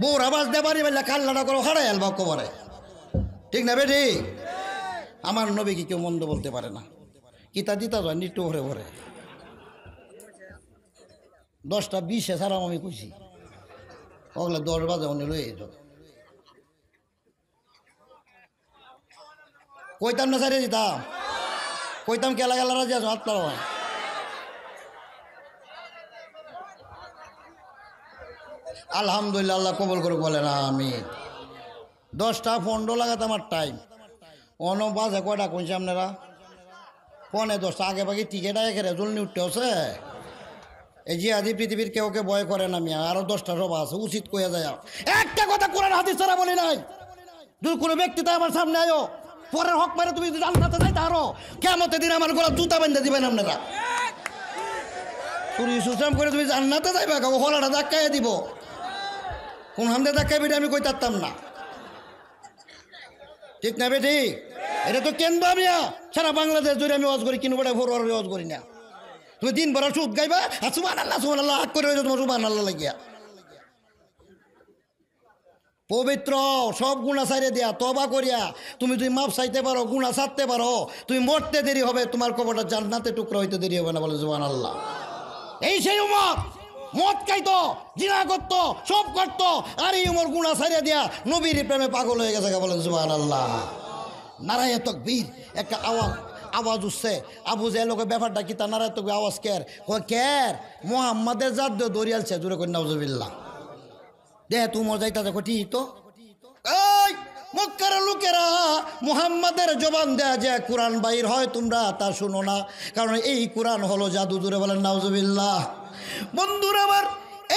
বউর আওয়াজ দেবারি বললে কাল্লাটা করো হারাই আলবা কবরে। ঠিক না বেটি আমার নবী কি কেউ মন্দ বলতে পারে না। কিতা দিতা যায় নিট্টু ভরে ভরে। দশটা বিশে ছাড়াও আমি খুশি ওগুলো দশ বাজে উনি লয়ে যাও। কইতাম না সারিয়ে দিতাম। কইতাম কেলা গেলা রাজি আছো, হাত পাড়ো আলহামদুলিল্লাহ, আল্লাহ কবল করে বলে না আমি দশটা পনেরো লাগাতে আমার টাইম অন বাজে কয়টা কইছে আপনারা? পনে দশটা। আগে বাকি টিকেট আগে রেজল্ট উঠতে হচ্ছে। এই যে আদি পৃথিবীর কেউ কে ভয় করে না আমি আরও দশটা সব আছে, উচিত কইয়া যায়। একটা কথা কোরআন হাদিস ছাড়া বলি নাই। যদি কোনো ব্যক্তি তাই আমার সামনে আয়ো পরের হক মারে তুমি জান্নাতে যাইতে আরও কেমতে দিন আমার গলা জুতা বেঁধে দিবেন আপনারা। চুরি সুশ্রাম করে তুমি জান্নাতে যাইবা কাউ হলাটা ধাক্কাইয়া দিব। কোন হামদে ধাক্কাইবি এটা আমি কই তারতাম না। ঠিক না বেটি? এটা তো কেন্দ্র আমি সারা বাংলাদেশ জুড়ে আমি ওয়াজ করি, কিনু বেড়া ভোর ওয়াজ করি না। তুমি দিন ভরা সুদ গাইবা, আর সুবান আল্লাহ সুবান আল্লাহ হাত করে তোমার সুবান আল্লাহ লাগিয়া। পবিত্র, সব গুণা সাইরে দিয়া তবা করিয়া তুমি যদি মাপ চাইতে পারো গুণা সারতে পারো, তুমি মরতে দেরি হবে, তোমার কবরটা জান্নাতে টুকরো হইতে দেরি হবে না বলে জুবান আল্লাহ এই সেই উমর, মদ খাইতো, জিনা করতো, সব করতো, আর এই উমর গুণা সাইরে দিয়া নবীর প্রেমে পাগল হয়ে গেছে বলেন জুবান আল্লাহ নারায় তকবীর, একটা আওয়াজ আওয়াজ উঠছে। আবু যে লোকের ব্যাপারটা কি তা নারায় তকবীর আওয়াজ কের? কের? মোহাম্মদের জাত দরিয়ালছে জুড়ে কন্যা নজবিল্লা দে তোমার যাইতা দেখো ঠিক তো। মক্কার লোকেরা মুহাম্মাদের জবান দেয়া যে কোরআন বাইর হয়, তোমরা তা শুনো না। কারণ এই কোরআন হলো জাদু দূরে বলেন, নাউজুবিল্লাহ। বন্ধুরা আমার,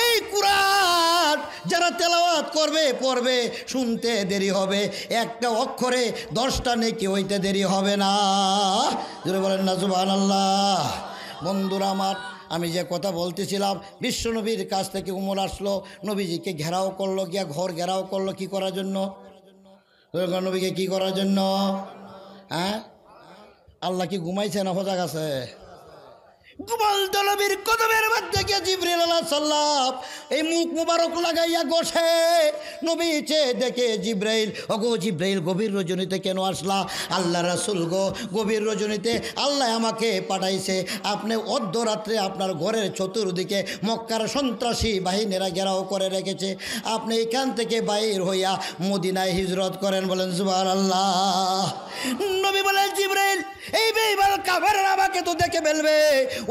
এই কোরআন যারা তেলাওয়াত করবে, পড়বে, শুনতে দেরি হবে। একটা অক্ষরে দশটা নেকি হইতে দেরি হবে না। জুড়ে বলেন না জুবান আল্লাহ বন্ধুরা আমার আমি যে কথা বলতেছিলাম, বিশ্বনবীর কাছ থেকে উমর আসলো, নবীজিকে ঘেরাও করল, গিয়া ঘর ঘেরাও করল কি করার জন্য? নবীকে কি করার জন্য? হ্যাঁ? আল্লাহ কি ঘুমাইছে না হোজা গেছে? গুমাল দলবীর কদমের মধ্যে গিয়ে জিবরিল আলাহ সাল্লাম এই মুখ মুবারক লাগাইয়া গোসে। নবী চেয়ে দেখে জিব্রাইল, ওগো জিব্রাইল, গভীর রজনীতে কেন আসলা? আল্লাহ রাসুল গো, গভীর রজনীতে আল্লাহ আমাকে পাঠাইছে। আপনি অর্ধরাত্রে আপনার ঘরের চতুর্দিকে মক্কার সন্ত্রাসী বাহিনীরা ঘেরাও করে রেখেছে। আপনি এখান থেকে বাইর হইয়া মদিনায় হিজরত করেন বলেন জুবান আল্লাহ নবী বলেন, জিব্রাইল, এই বেইমান কাফের আমাকে তো দেখে ফেলবে।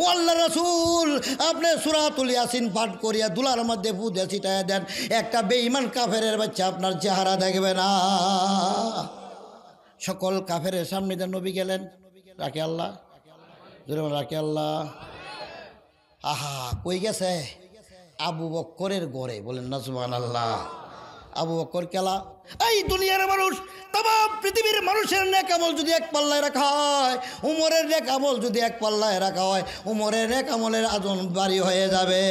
ও আল্লাহ রসুল, আপনি সুরাতুল ইয়াসিন পাঠ করিয়া দুলার মধ্যে পুঁতে ছিটায় দেন। একটা বেইমান কাফের বাচ্চা আপনার চেহারা দেখবে না। সকল কাফের সামনে দিয়ে নবী গেলেন। রাখে আল্লাহ। রাখে আল্লাহ। আহা, কই গেছে? আবু বক্করের গড়ে বলেন না আল্লাহ আবু বক্কর কেলা? এই দুনিয়ার মানুষ তাম পৃথিবীর মানুষের নেক আমল যদি এক পাল্লায় রাখা হয়, উমরের নেক আমল যদি এক পাল্লায় রাখা হয়, উমরের নেক আমলের আজন বাড়ি হয়ে যাবে।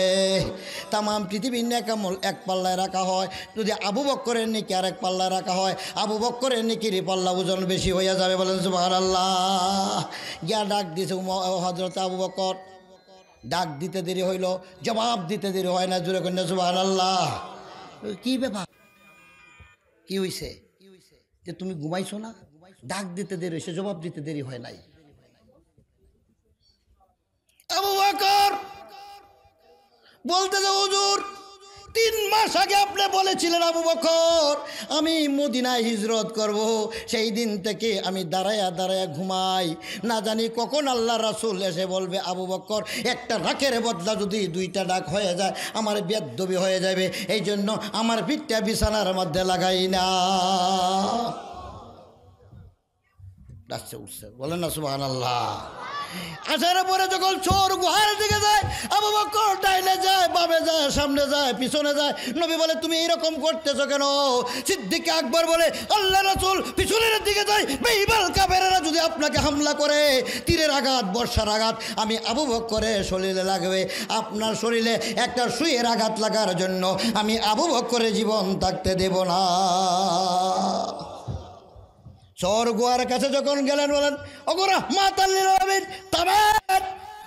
তাম পৃথিবীর নেক আমল এক পাল্লায় রাখা হয়, যদি আবু বক্করের নেকি আর এক পাল্লায় রাখা হয়, আবু বক্করের নেকির পাল্লা ওজন বেশি হয়ে যাবে বলেন সুবাহ আল্লাহ গিয়া ডাক দিয়েছে হজরত আবু বক্কর। ডাক দিতে দেরি হইল, জবাব দিতে দেরি হয় না জুড়ে কন্যা সুবাহ আল্লাহ কি ব্যাপার? কি হইছে? যে তুমি ঘুমাইছো না? ডাক দিতে দেরি হয়েছে জবাব দিতে দেরি হয় নাই। বলতে যাও হুজুর! তিন মাস আগে আপনি বলেছিলেন, আবু বকর, আমি মদিনায় হিজরত করব। সেই দিন থেকে আমি দাঁড়ায়া দাঁড়ায়া ঘুমাই। না জানি কখন আল্লাহ রাসুল এসে বলবে, আবু বকর, একটা ডাকের বদলা যদি দুইটা ডাক হয়ে যায়, আমার বেদবি হয়ে যাবে। এই জন্য আমার পিঠটা বিছানার মধ্যে লাগাই না। ডাকছে, উঠছে। বলেন না সুবাহ আল্লাহ আসার পরে যখন চোর গুহার দিকে যায়, আবু বকর ডাইনে যায়, বামে যায়, সামনে যায়, পিছনে যায়। নবী বলে, তুমি এইরকম করতেছো কেন? সিদ্দিকে আকবর বলে, আল্লাহ রাসূল পিছনের দিকে যায় বেইবাল কাফেরেরা যদি আপনাকে হামলা করে, তীরের আঘাত, বর্ষার আঘাত, আমি আবু বকরের শরীরে লাগবে। আপনার শরীরে একটা সুইয়ের আঘাত লাগার জন্য আমি আবু বকরের জীবন থাকতে দেব না। চর গুহার কাছে যখন গেলেন, বলেন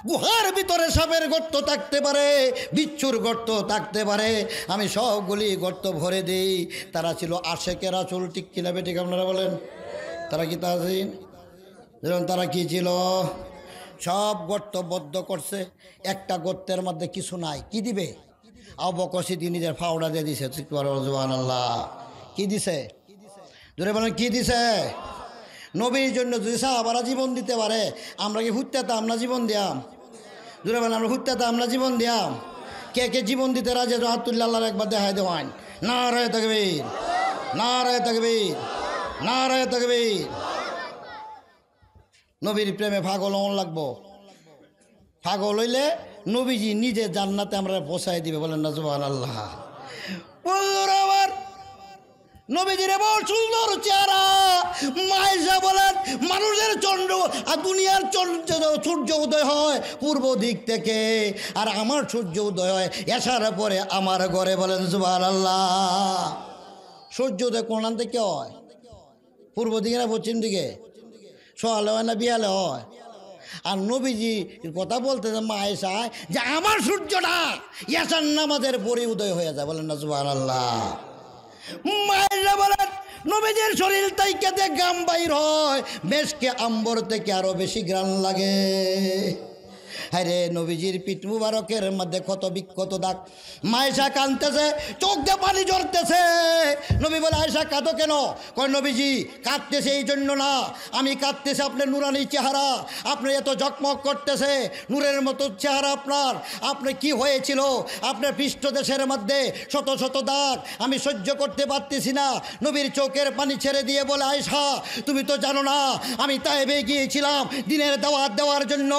গুহার ভিতরে সাপের গর্ত থাকতে পারে, বিচ্ছুর গর্ত থাকতে পারে। আমি সবগুলি গর্ত ভরে দিই। তারা ছিল আশেকের আচল, ঠিক কিনা বেঠিক আপনারা বলেন? তারা কি তা তারা কি ছিল? সব গর্ত বদ্ধ করছে, একটা গর্তের মধ্যে কিছু নাই, কি দিবে? আবকসি দিয়ে নিজের ফাওড়া দিয়ে দিছে আল্লাহ কি দিছে? জোরে বলেন, কি দিছে? নবীর জন্য যদি সাহাবারা জীবন দিতে পারে, আমরা কি হুত্যাতাম না জীবন দিয়াম? দূরে বলেন, আমরা হুত্যাতাম না জীবন দিয়াম? কে কে জীবন দিতে রাজে রহাতুল্লাহ একবার দেখায় দেওয়ান না রায় তকবীর না রায় তকবীর না রায় তকবীর। নবীর প্রেমে পাগল হন লাগবো। পাগল হইলে নবীজি নিজে জান্নাতে আমরা পৌঁছাই দিবে, বলেন না জুবান আল্লাহ বন্ধুরা নবীজির বড় সুন্দর চেহারা। মায়েশা বলেন, মানুষের চন্দ্র আর দুনিয়ার চন্দ্র সূর্য উদয় হয় পূর্ব দিক থেকে। আর আমার সূর্য উদয় হয় এসার পরে আমার ঘরে বলেন জুবান আল্লাহ সূর্য উদয় কোন থেকে হয়? পূর্ব দিকে না পশ্চিম দিকে? সকালে হয় না বিয়ালে হয়? আর নবীজি কথা বলতে মা আয়েশায় যে আমার সূর্যটা ইয়াসান নামাজের পরে উদয় হয়ে যায়, বলেন না সুবাহ আল্লাহ মায়েরা বলেন, নবীজির শরীর তাইকে গাম বাইর হয় বেশকে আম্বর থেকে আরও বেশি গ্রান লাগে। হ্যাঁ নবীজির পিঠ মুবারকের মধ্যে ক্ষত বিক্ষত দাগ। মায়েশা কানতেছে চোখ দিয়ে পানি ঝরতেছে। নবী বলে আয়সা কাঁদো কেন? কয়, নবীজি, কাঁদতেছে এই জন্য না। আমি কাঁদতেছে আপনার নুরানি চেহারা। আপনি এত ঝকমক করতেছে, নূরের মতো চেহারা আপনার। আপনি কি হয়েছিল? আপনার পৃষ্ঠদেশের মধ্যে শত শত দাগ। আমি সহ্য করতে পারতেছি না। নবীর চোখের পানি ছেড়ে দিয়ে বলে আয়সা তুমি তো জানো না, আমি তায়েবে গিয়েছিলাম দিনের দাওয়াত দেওয়ার জন্য।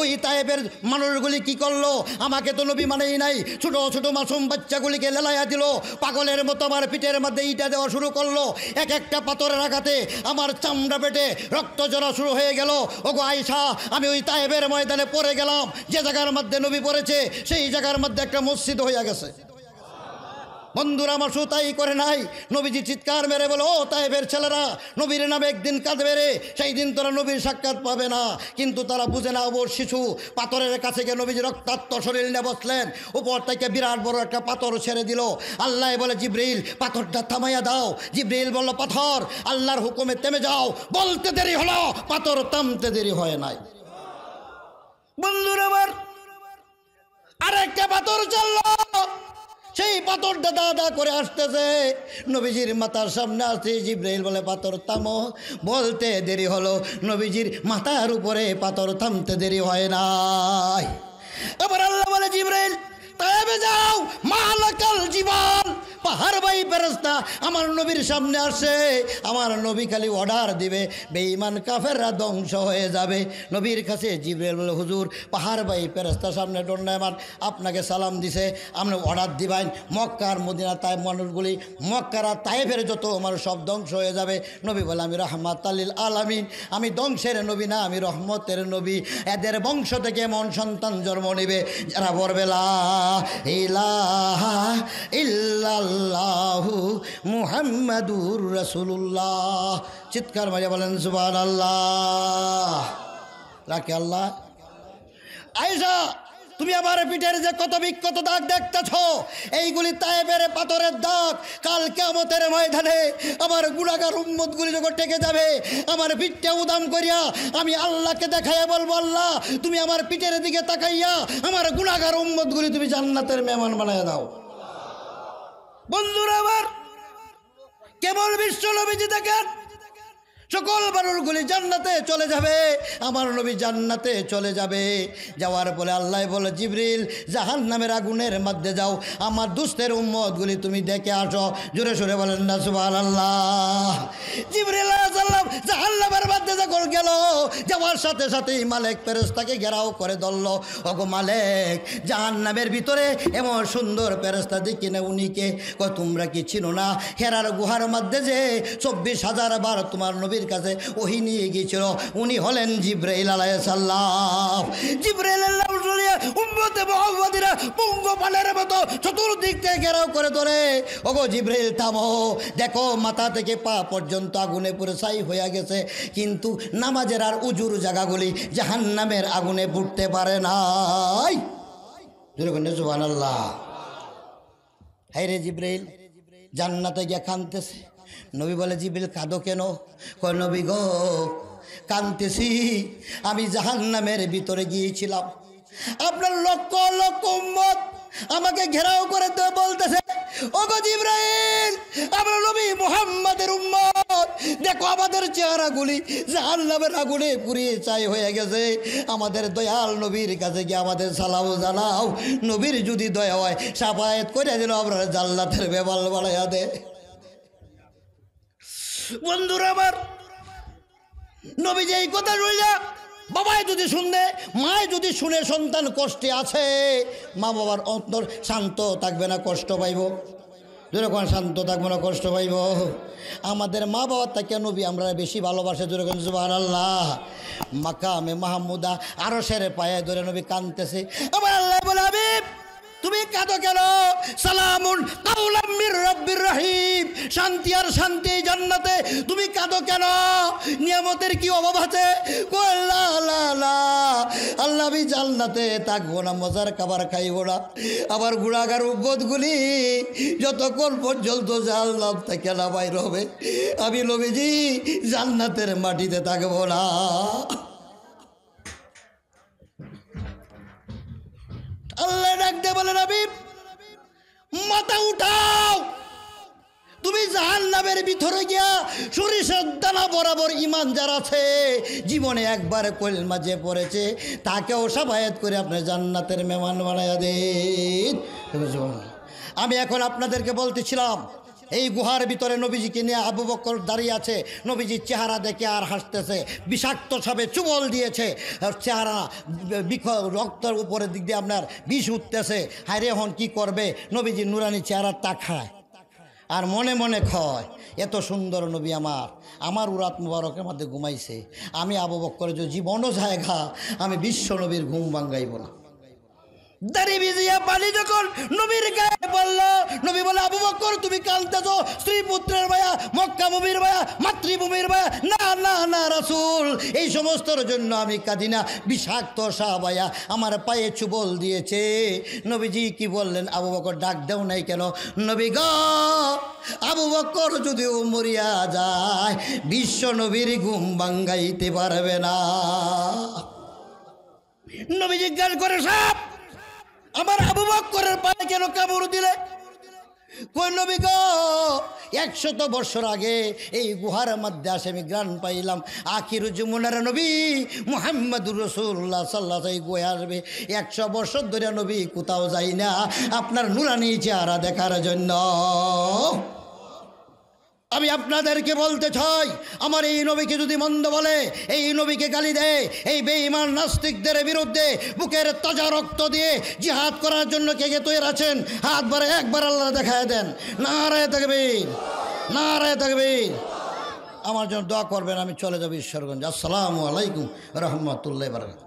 ওই তায়েবের মানুষগুলি কি করল? আমাকে তো নবী মানেই নাই। ছোট ছোট মাসুম বাচ্চাগুলিকে লেলাইয়া দিল। পাগলের মতো আমার পিঠের মধ্যে ইটা দেওয়া শুরু করল। এক একটা পাথরের আঘাতে আমার চামড়া পেটে রক্ত জড়া শুরু হয়ে গেল। ওগো আয়সা আমি ওই তায়েবের ময়দানে পড়ে গেলাম। যে জায়গার মধ্যে নবী পড়েছে, সেই জায়গার মধ্যে একটা মসজিদ হয়ে গেছে। বন্ধুরা আমার শু তাই করে নাই। নবীজি চিৎকার মেরে বলো, ও তাইবের ছেলেরা, নবীর নামে একদিন কাঁদবে রে, সেই দিন তোরা নবীর সাক্ষাৎ পাবে না। কিন্তু তারা বুঝে না ওর শিশু, পাথরের কাছে গিয়ে নবীজি রক্তাক্ত শরীর নিয়ে বসলেন। উপর থেকে বিরাট বড় একটা পাথর ছেড়ে দিল। আল্লাহ বলে, জিব্রিল, পাথরটা থামাইয়া দাও। জিব্রিল বলল, পাথর, আল্লাহর হুকুমে থেমে যাও। বলতে দেরি হলো, পাথর থামতে দেরি হয় নাই। বন্ধুরা আমার, আরেকটা পাথর চলল। সেই পাথরটা দাদা করে আসতেছে। নবীজির মাথার সামনে আসছে জিব্রাইল বলে, পাথর থামো। বলতে দেরি হলো। নবীজির মাথার উপরে পাথর থামতে দেরি হয় নাই। এবার আল্লাহ বলে, জিব্রাইল তাইবে যাও। মালাকাল জীবন পাহাড় বাই ফেরস্তা আমার নবীর সামনে আসে। আমার নবী খালি অর্ডার দিবে, বেঈমান কাফেররা ধ্বংস হয়ে যাবে। নবীর কাছে জিব্রাইল বলে, হুজুর, পাহাড় বাই ফেরস্তা সামনে ডন্ডায়মান আপনাকে সালাম দিছে, আপনি অর্ডার দিবেন। মক্কার মদিনা তাই মানুষগুলি, মক্কার তাইফের যত আমার সব ধ্বংস হয়ে যাবে। নবী বলে, আমি রহমাত আলিল আলামিন, আমি ধ্বংসের নবী না, আমি রহমতের নবী। এদের বংশ থেকে মন সন্তান জন্ম নেবে। যারা বরবেলা ইলাহা ইল্লাল্লাহু মুহাম্মাদুর রাসূলুল্লাহ। চিৎকার মারিয়া বলেন, সুবহানাল্লাহ। রাখে আল্লাহ। আইসা তুমি আমার পিঠের যে কত বিক্ষত দাগ দেখতেছ, এইগুলি তায়েবের পাথরের দাগ, কাল কেমতের ময়দানে আমার গুণাগার উম্মতগুলি যখন টেকে যাবে, আমার পিঠটা উদাম করিয়া আমি আল্লাহকে দেখাইয়া বলব, আল্লাহ, তুমি আমার পিঠের দিকে তাকাইয়া আমার গুণাগার উম্মতগুলি তুমি জান্নাতের মেহমান বানাইয়া দাও। বন্ধুরা আবার কেবল বিশ্ব নবীজি দেখেন সকল মানুষগুলি জান্নাতে চলে যাবে। আমার নবী জান্নাতে চলে যাবে। যাওয়ার পরে আল্লাহ বলে, জিবরিল জাহান নামের আগুনের মধ্যে যাও। আমার দুস্থের উম্মতগুলি তুমি দেখে আসো। জোরে সোরে বলেন, না সুবাহ আল্লাহ জিবরিল সাল্লাম জাহান নামের মধ্যে যখন গেল, যাওয়ার সাথে সাথেই মালেক ফেরেস্তাকে ঘেরাও করে ধরল। ওগো মালেক জাহান নামের ভিতরে এমন সুন্দর পেরেস্তা দেখি না উনিকে। তোমরা কি চিনো না? হেরার গুহার মধ্যে যে চব্বিশ হাজার বার তোমার নবীর কাছে ওহি নিয়ে গিয়েছিল। উনি হলেন জিব্রাইল আলাইসাল্লাম জিব্রাইল উম্মতে মোহাম্মদিরা পঙ্গপালের মতো চতুর্দিক থেকে ঘেরাও করে ধরে। ওগো জিব্রাইল, থামো। দেখো, মাথা থেকে পা পর্যন্ত আগুনে পুরো ছাই হয়ে গেছে। কিন্তু নামাজের আর উজুর জায়গাগুলি জাহান্নামের আগুনে ফুটতে পারে নাই। জুবান আল্লাহ হাই রে জিব্রাইল, জান্নাতে গিয়ে কানতেছে নবী বলে জিব্রাইল কাঁদো কেন? কয়, নবী গো কানতেছি আমি জাহান্নামের ভিতরে গিয়েছিলাম। আপনার লক্ষ লক্ষ উম্মত আমাকে ঘেরাও করে তো বলতেছে ও গো জিব্রাইল, আমরা নবী মুহাম্মাদের উম্মত। দেখো, আমাদের চেহারাগুলি জাহান্নামের আগুনে পুড়িয়ে চাই হয়ে গেছে। আমাদের দয়াল নবীর কাছে গিয়ে আমাদের সালাও জানাও। নবীর যদি দয়া হয়, সাফায়াত করে দিল আমরা জাল্লাতের বেবাল বাড়াইয়া দে। বন্ধুরা আমার যে এই কথা রইলা, বাবাই যদি শুনবে মায় যদি শুনে সন্তান কষ্টে আছে, মা বাবার অন্তর শান্ত থাকবে না, কষ্ট পাইব। যেরকম শান্ত থাকব না, কষ্ট পাইব। আমাদের মা বাবার তাকে নবী আমরা বেশি ভালোবাসে, যেরকম জুবাহ আল্লাহ মাকামে মাহমুদা আরও সেরে পায়ে ধরে নবী কানতেছে আমার আল্লাহ বলে, হাবিব তুমি কাঁদো কেন? সালামুন রব্বির রহিম। শান্তি আর শান্তি জান্নাতে তুমি কাঁদো কেন? নিয়ামতের কি অভাব আছে? আল্লাহ আমি জান্নাতে থাকব না, মজার খাবার খাইব না। আবার গুড়াগার উপদগুলি যতক্ষণ পর্যন্ত জান্নাত থেকে না বাইর হবে, আমি লবিজি জান্নাতের মাটিতে থাকব না। আল্লাহ ডাকতে বলে আমি মাথা উঠাও। তুমি জাহান নামের ভিতরে গিয়া সরিষার দানা বরাবর ইমান যার আছে। জীবনে একবার কোয়েল যে পড়েছে, তাকেও সাবায়াত করে আপনি জান্নাতের মেহমান বানাইয়া দেন। আমি এখন আপনাদেরকে বলতেছিলাম এই গুহার ভিতরে নবীজিকে নিয়ে আবু বকর দাঁড়িয়ে আছে। নবীজির চেহারা দেখে আর হাসতেছে। বিষাক্ত সবে চুবল দিয়েছে। চেহারা বিখ রক্তের উপরের দিক দিয়ে আপনার বিষ উঠতেছে। হায় হন কি করবে? নবীজি নুরানি চেহারা তা খায় আর মনে মনে খয় এত সুন্দর নবী আমার। আমার উরাত মুবারকের মধ্যে ঘুমাইছে। আমি আবু বক্কর যে জীবনও জায়গা, আমি বিশ্ব নবীর ঘুম ভাঙ্গাইব না। দাড়ি ভিজিয়া পানি যখন নবীর গায়ে বলে, আবু বকর তুমি কালতেছ স্ত্রী পুত্রের ভাইয়া মক্কা ভূমির ভাইয়া মাতৃভূমির ভাইয়া না না না, রাসূল, এই সমস্তর জন্য আমি কাঁদি না। বিষাক্ত সাহাবায়া আমার পায়ে চুবল দিয়েছে। নবীজি কি বললেন? আবু বকর ডাক দেও নাই কেন? নবী গ, আবু বকর যদিও মরিয়া যায়, বিশ্ব নবীর ঘুম বাঙ্গাইতে পারবে না। নবী জিজ্ঞাসা করে সাপ আমার আবু বক্করের পায়ে কেন কামড় দিলে? নবী গো? একশত বছর আগে এই গুহার মধ্যে আসে আমি গ্রান পাইলাম, আখির জুমুনার নবী মোহাম্মদুর রসুল্লাহ সাল্লা এই গুহে আসবে। একশো বছর ধরে নবী কোথাও যাই না, আপনার নুরানি চেহারা দেখার জন্য। আমি আপনাদেরকে বলতে চাই, আমার এই নবীকে যদি মন্দ বলে, এই নবীকে গালি দেয়, এই বেঈমান নাস্তিকদের বিরুদ্ধে বুকের তাজা রক্ত দিয়ে জিহাদ করার জন্য কে কে তৈরি আছেন, হাত বারে একবার আল্লাহ দেখায় দেন। না নারায় থাকবেন নারায় থাকবেন আমার জন্য দোয়া করবেন, আমি চলে যাব ঈশ্বরগঞ্জ। আসসালামু আলাইকুম রহমতুল্লাহ বারকাত